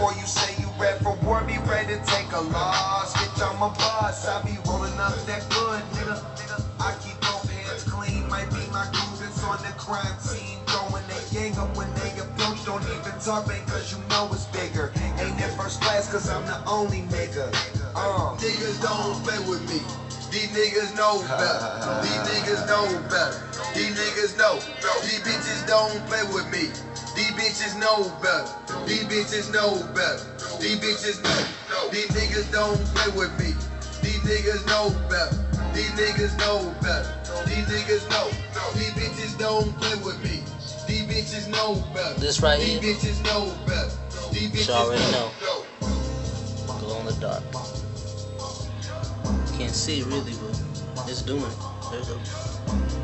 before you say you read for war. Be ready to take a loss. Bitch, I'm a boss. I be rolling up that good, nigga. I keep both hands clean. Might be my crew that's on the crime scene. Throwing their gang up when they approach. Don't even talk, man, cause you know it's bigger. Ain't in first class, cause I'm the only nigga. Uh. Niggas don't play with me. These niggas know better. These niggas know better. These niggas know. These bitches don't play with me. These bitches know better. These bitches know better. These bitches know. These niggas don't play with me. These niggas know better. These niggas know better. These niggas know. These bitches don't play with me. These bitches know better. This right These here. bitches know better. These bitches already know. Glow in the dark. Can't see really, but it's doing it. There you go.